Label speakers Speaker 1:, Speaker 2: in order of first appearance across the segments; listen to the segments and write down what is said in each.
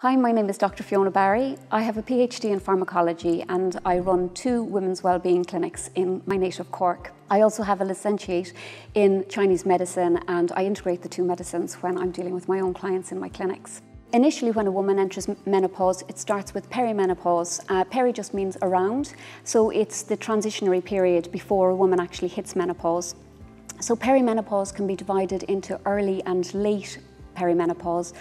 Speaker 1: Hi, my name is Dr. Fiona Barry. I have a PhD in pharmacology and I run two women's wellbeing clinics in my native Cork. I also have a licentiate in Chinese medicine and I integrate the two medicines when I'm dealing with my own clients in my clinics. Initially, when a woman enters menopause, it starts with perimenopause. Uh, peri just means around, so it's the transitionary period before a woman actually hits menopause. So perimenopause can be divided into early and late perimenopause.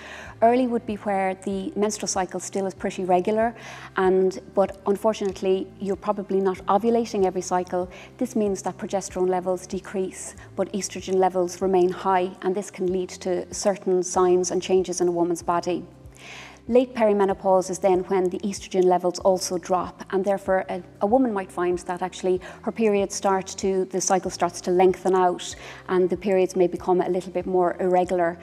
Speaker 1: Early would be where the menstrual cycle still is pretty regular, and but unfortunately you're probably not ovulating every cycle. This means that progesterone levels decrease, but estrogen levels remain high, and this can lead to certain signs and changes in a woman's body. Late perimenopause is then when the estrogen levels also drop, and therefore a, a, woman might find that actually her periods start to, the cycle starts to lengthen out, and the periods may become a little bit more irregular.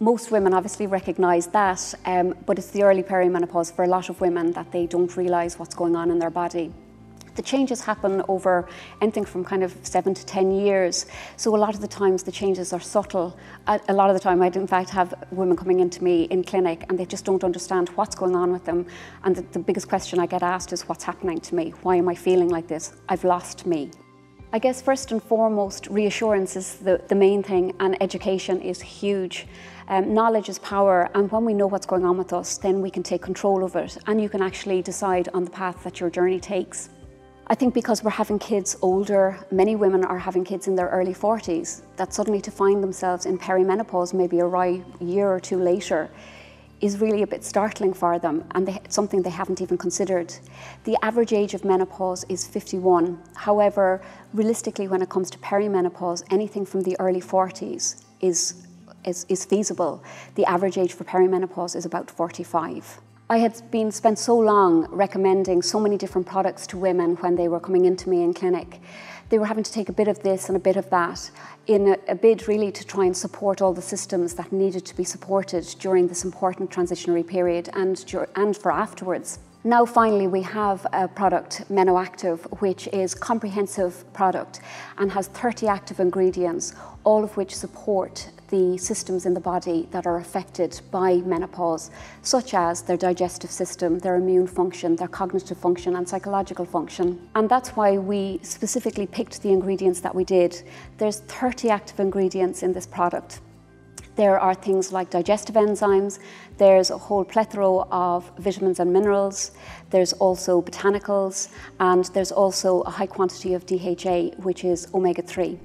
Speaker 1: Most women obviously recognise that, um, but it's the early perimenopause for a lot of women that they don't realise what's going on in their body. The changes happen over anything from kind of seven to 10 years. So a lot of the times the changes are subtle. A lot of the time I'd in fact have women coming into me in clinic and they just don't understand what's going on with them. And the, the biggest question I get asked is what's happening to me? Why am I feeling like this? I've lost me. I guess first and foremost, reassurance is the, the main thing and education is huge. Um, knowledge is power and when we know what's going on with us, then we can take control of it and you can actually decide on the path that your journey takes. I think because we're having kids older, many women are having kids in their early 40s, that suddenly to find themselves in perimenopause maybe a year or two later is really a bit startling for them and they, something they haven't even considered. The average age of menopause is 51. However, realistically, when it comes to perimenopause, anything from the early 40s is, is, is feasible. The average age for perimenopause is about 45. I had been spent so long recommending so many different products to women when they were coming into me in clinic they were having to take a bit of this and a bit of that in a, a, bid really to try and support all the systems that needed to be supported during this important transitionary period and, and for afterwards. Now finally we have a product, Menoactive, which is comprehensive product and has 30 active ingredients, all of which support the systems in the body that are affected by menopause, such as their digestive system, their immune function, their cognitive function and psychological function. And that's why we specifically picked the ingredients that we did. There's 30 active ingredients in this product. There are things like digestive enzymes, there's a whole plethora of vitamins and minerals, there's also botanicals, and there's also a high quantity of DHA, which is omega 3.